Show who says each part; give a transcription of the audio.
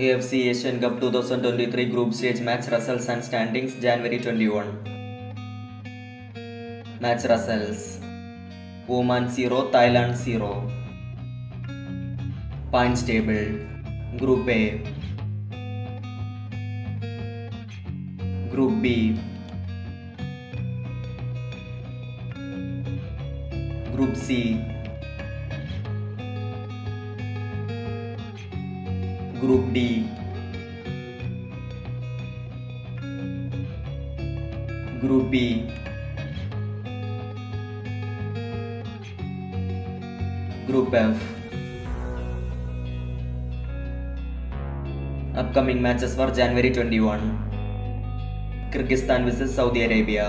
Speaker 1: AFC Asian Cup 2023 Group Stage Match Results and Standings January 21. Match Results Oman 0, Thailand 0. Points Table Group A Group B Group C group D. Group B. Group F. Upcoming matches for January 21 Kyrgyzstan versus Saudi Arabia